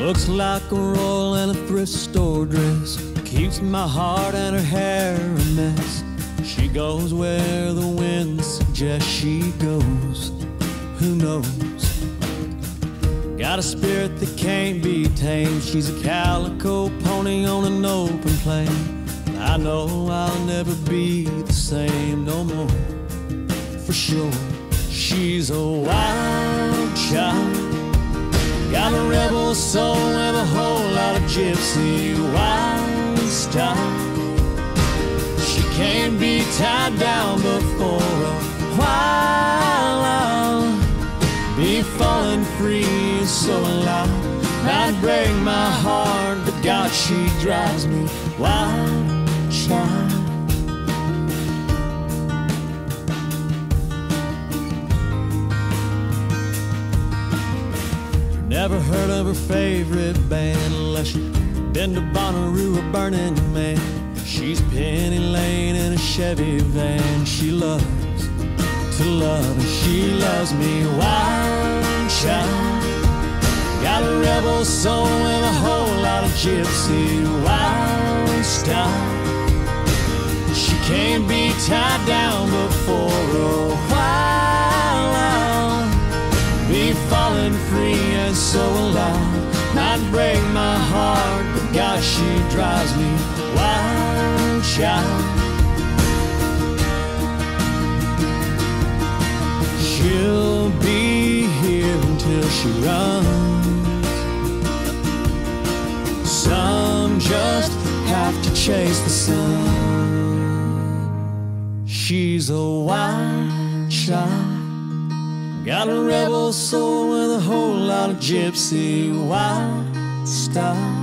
Looks like a roll in a thrift store dress. Keeps my heart and her hair a mess. She goes where the wind suggests she goes. Who knows? Got a spirit that can't be tamed. She's a calico pony on an open plain. I know I'll never be the same no more. For sure, she's a wild rebel soul and a whole lot of gypsy wild style. She can't be tied down before a while. I'll be falling free, so alive. Might break my heart, but God, she drives me wild, child. Never heard of her favorite band unless you've been to Bonnaroo or Burning Man. She's Penny Lane in a Chevy van. She loves to love, and she loves me wild child. Got a rebel soul and a whole lot of gypsy wild style. She can't be tied down before a while. I'll be falling free so alive. Not break my heart, but God, she drives me wild, child. She'll be here until she runs. Some just have to chase the sun. She's a wild child. Got a rebel soul with a whole lot of gypsy wild style.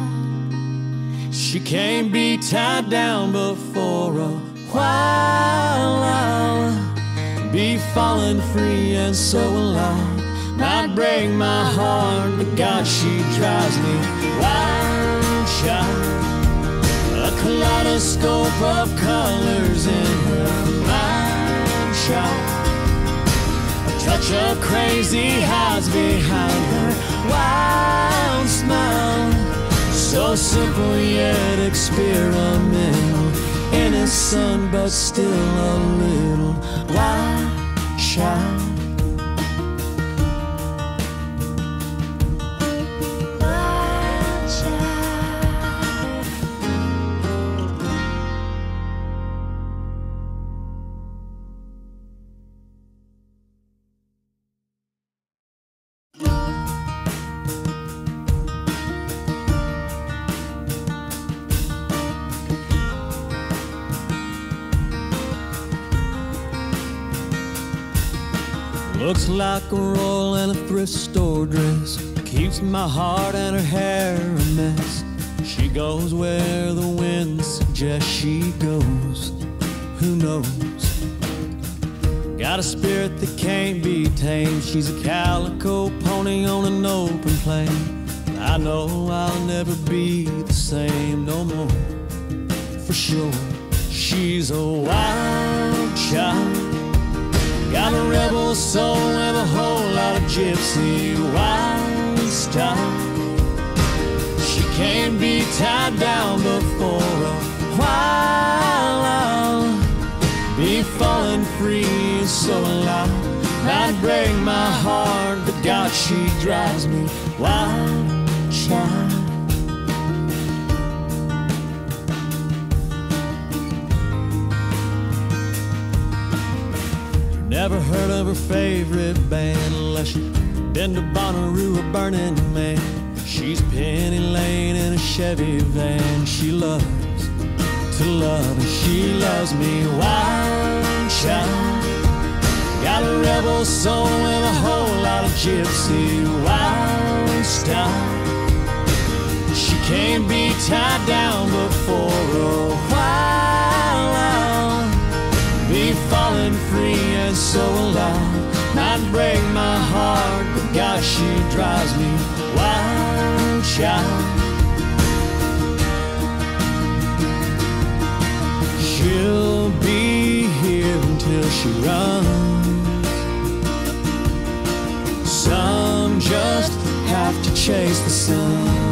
She can't be tied down before a while. I'll be falling free and so alive. Might break my heart, but God, she drives me wild, child. A kaleidoscope of colors in her mind, child. A crazy hides behind her wild smile. So simple yet experimental. Innocent but still a little wild child. Looks like a roll in a thrift store dress. Keeps my heart and her hair a mess. She goes where the wind suggests she goes. Who knows? Got a spirit that can't be tamed. She's a calico pony on an open plain. I know I'll never be the same no more. For sure, she's a wild child. Got a rebel soul and a whole lot of gypsy wild style. She can't be tied down before a while. I'll be falling free, so alive. Might break my heart, but God, she drives me wild, Never heard of her favorite band unless you've been to Bonnaroo or Burning Man. She's Penny Lane in a Chevy van. She loves to love, and she loves me wild child. Got a rebel soul and a whole lot of gypsy wild style. She can't be tied down before a she drives me wild, child. She'll be here until she runs. Some just have to chase the sun.